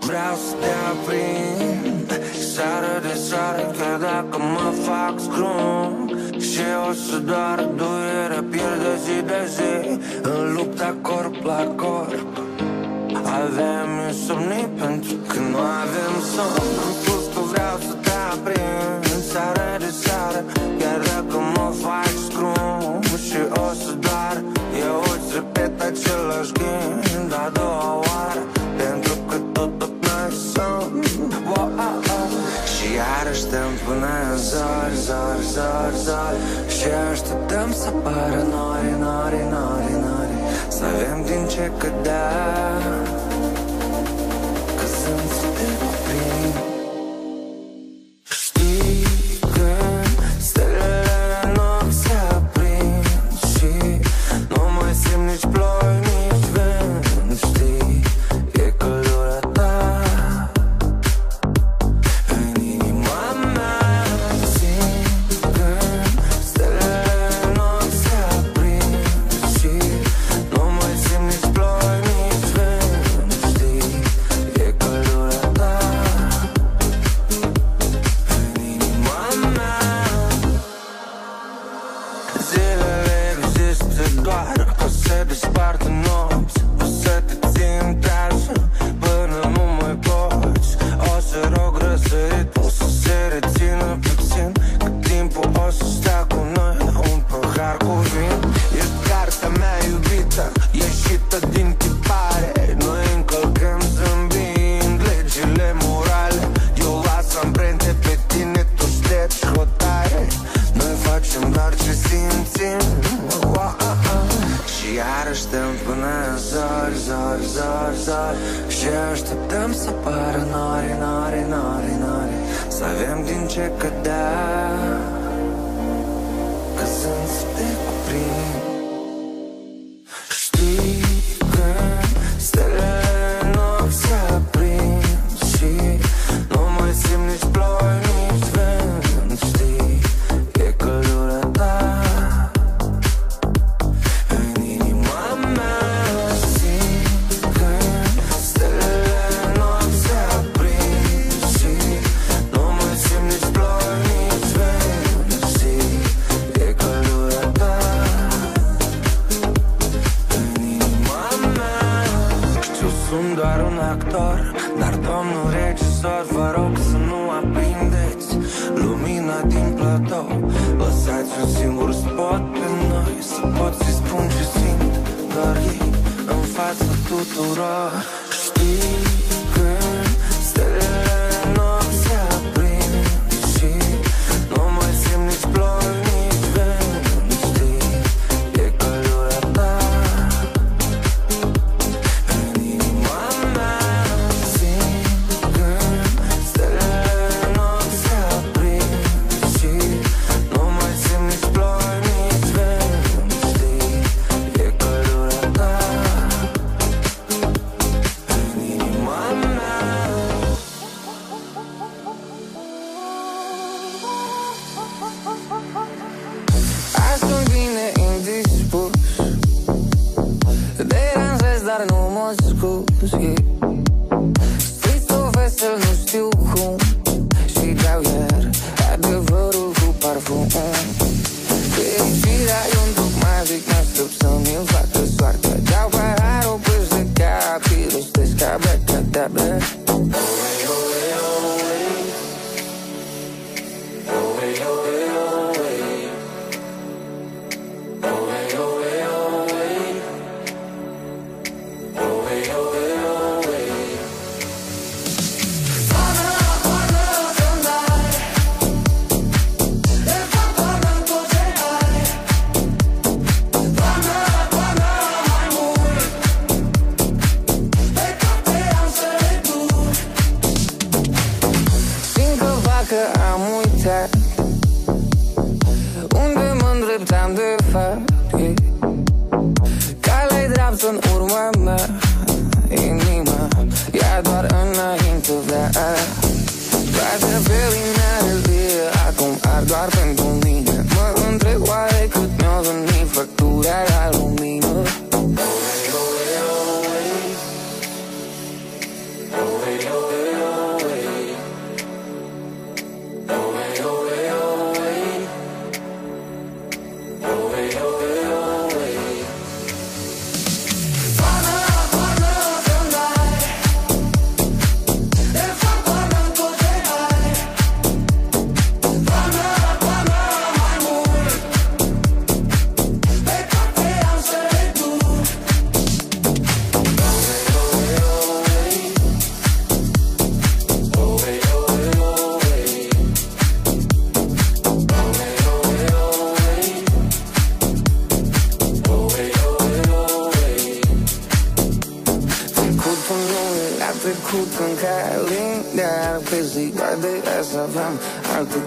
Vreau să te aprind Seară de seară Chiar dacă mă fac scrum. Și o să doar duiere Pierde zi de zi În lupta corp la corp. Avem insomnii pentru că nu avem somn. Am spus că vreau să te aprind Seară de seară Chiar dacă mă fac scrum. Și o să doar Eu îți repet același gând A doua oară. Creștem până zar, zar, zar, zar. zori Și așteptăm să pară nori, nori, nori, nori. Să avem din ce cădea. Că sunt de cuprins. fără nare, nare, nare, nori Să avem din ce cădea Că sunt de cuprins. busqué. I,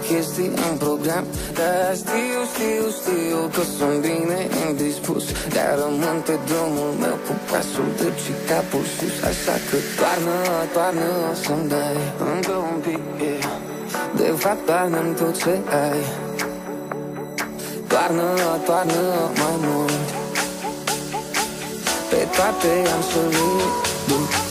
chestii în program. Dar știu, știu, știu că sunt bine indispus. Dar rămân pe drumul meu cu pasul drept și capul sus. Așa că toarnă, toarnă să-mi dai încă un pic. De fapt toarnă-mi tot ce ai. Toarnă, toarnă mai mult. Pe toate am să le duc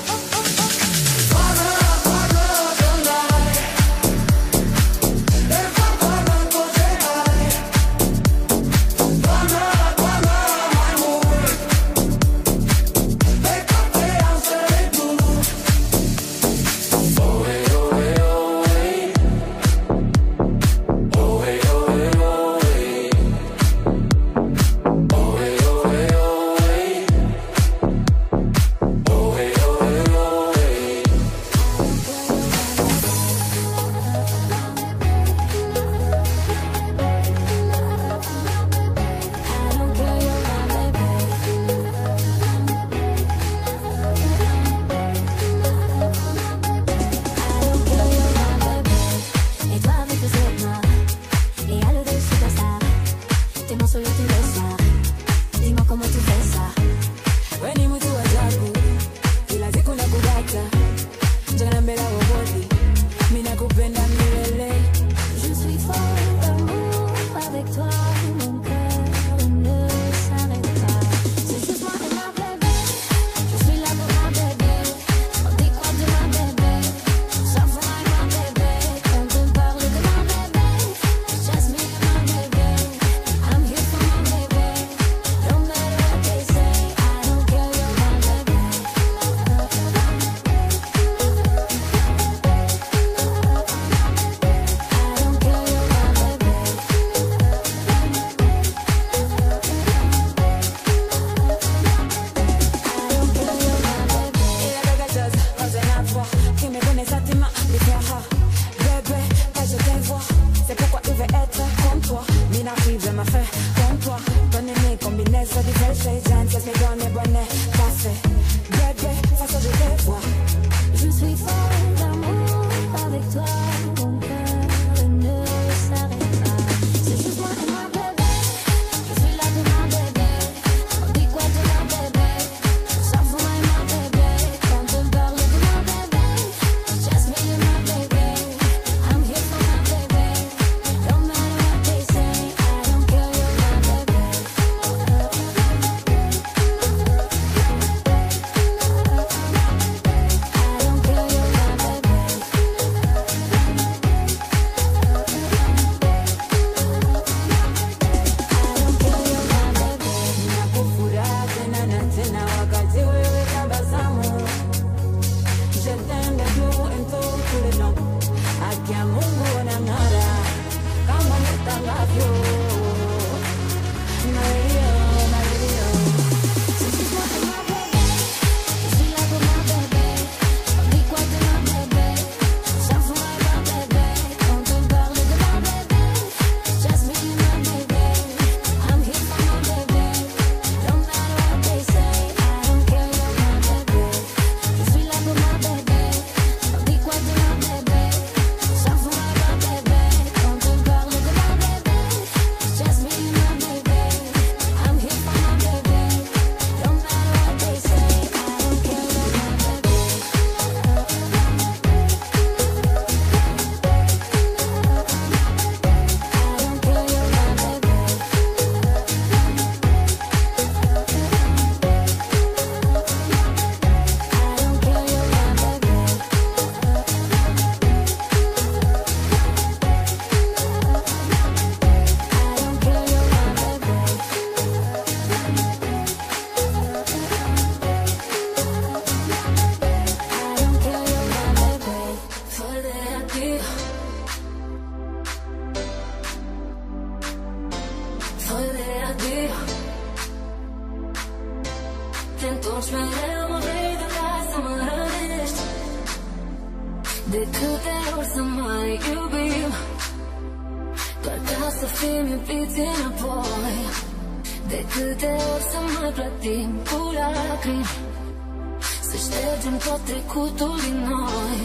ștergem tot trecutul din noi.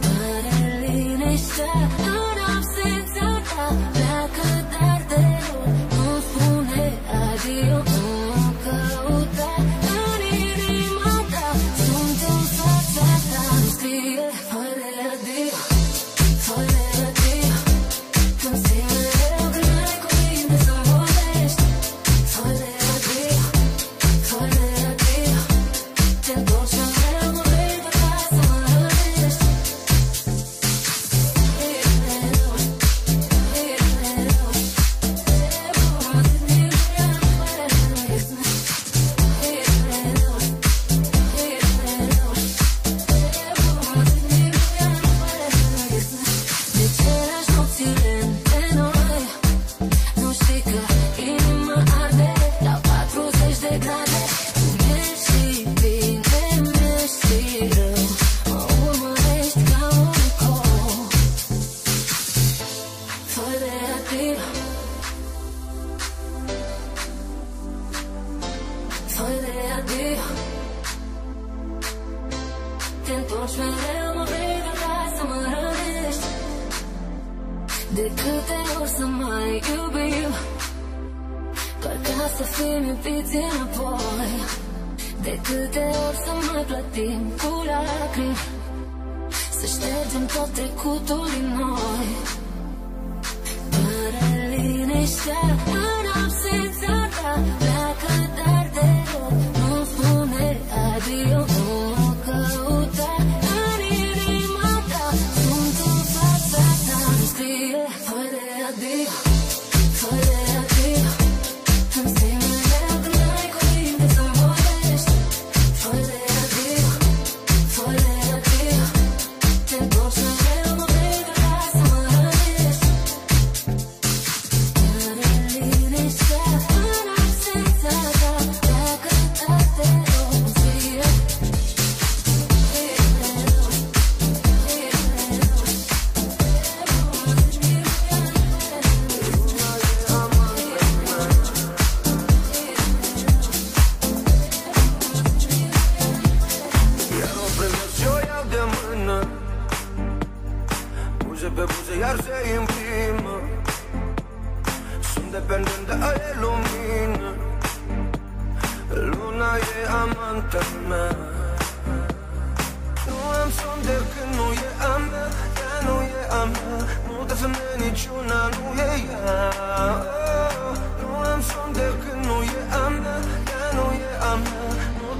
Pare liniște în absența ta. Pleacă, dar de nu, nu spune adio perdu Te întorci mereu, mă vrei de acasă, mă rănești. De câte ori să mai iubim Doar ca să fim iubiți înapoi. De câte ori să mai plătim cu lacrimi Să ștergem tot trecutul din noi. Pare liniștea în absența ta.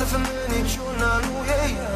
If a minute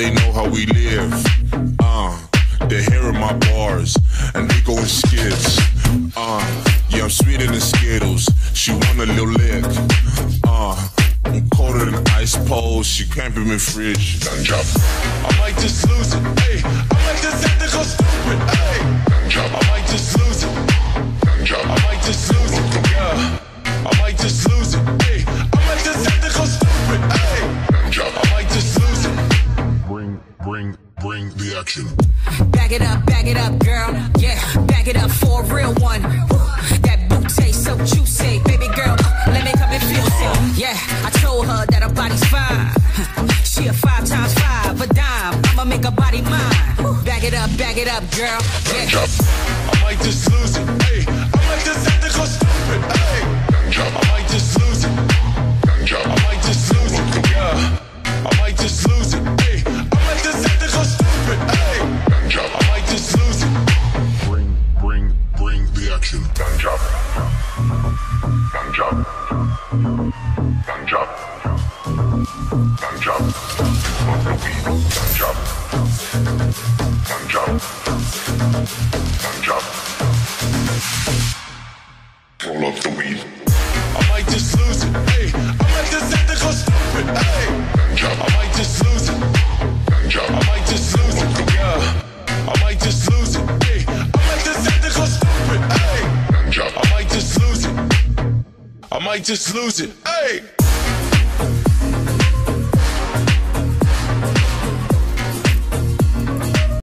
they know how we live. Uh, they're hearing my bars, and they going skids. Uh, yeah, I'm sweeter than Skittles. She want a little lick. Uh, I'm colder than ice poles. She cramping me fridge. I might just lose it. Hey, I might just have to go stupid. Hey, I might just lose it. I might just lose it. Yeah. I might just lose it. Hey, I might just have to go stupid. Hey, I might the action. Back it up, back it up, girl. Yeah, back it up for a real one. That booty so juicy, baby girl. uh, Let me come and feel it. Yeah, I told her that her body's fine. She a five times five, a dime. I'ma make her body mine. Back it up, back it up, girl. Yeah. I might just lose it. Just lose it. Hey.